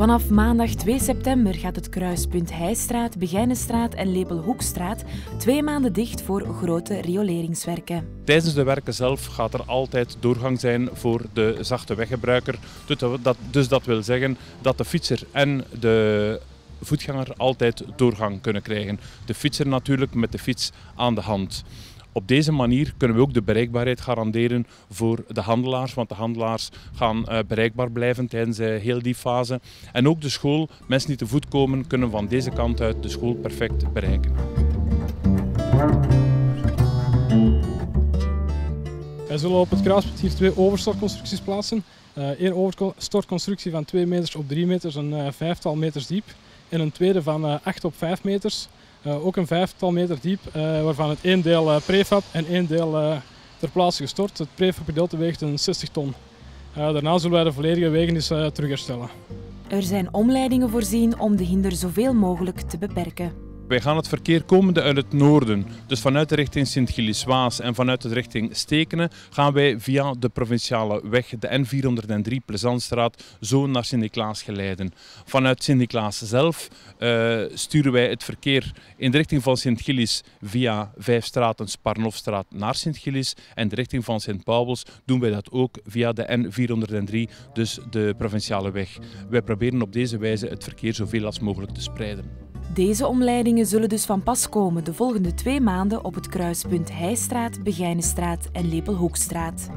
Vanaf maandag 2 september gaat het kruispunt Heijstraat, Begijnenstraat en Lepelhoekstraat twee maanden dicht voor grote rioleringswerken. Tijdens de werken zelf gaat er altijd doorgang zijn voor de zachte weggebruiker. Dus dat wil zeggen dat de fietser en de voetganger altijd doorgang kunnen krijgen. De fietser natuurlijk met de fiets aan de hand. Op deze manier kunnen we ook de bereikbaarheid garanderen voor de handelaars, want de handelaars gaan eh, bereikbaar blijven tijdens eh, heel die fase. En ook de school, mensen die te voet komen, kunnen van deze kant uit de school perfect bereiken. Wij zullen op het kruispunt hier twee overstortconstructies plaatsen. Eén uh, overstortconstructie van 2 meters op 3 meters, een vijftal meters diep. En een tweede van 8 op 5 meters. Uh, ook een vijftal meter diep, uh, waarvan het één deel uh, prefab en één deel ter plaatse gestort. Het prefab gedeelte weegt een 60 ton. daarna zullen wij de volledige wegen eens terug herstellen. Er zijn omleidingen voorzien om de hinder zoveel mogelijk te beperken. Wij gaan het verkeer komende uit het noorden, dus vanuit de richting Sint-Gilles-Waas en vanuit de richting Stekenen, gaan wij via de provinciale weg, de N403 Plezantstraat, zo naar Sint-Niklaas geleiden. Vanuit Sint-Niklaas zelf uh, sturen wij het verkeer in de richting van Sint-Gilles via Vijfstraat en Sparnofstraat naar Sint-Gilles en de richting van Sint-Paubels doen wij dat ook via de N403, dus de provinciale weg. Wij proberen op deze wijze het verkeer zoveel als mogelijk te spreiden. Deze omleidingen zullen dus van pas komen de volgende twee maanden op het kruispunt Heijstraat, Begijnenstraat en Lepelhoekstraat.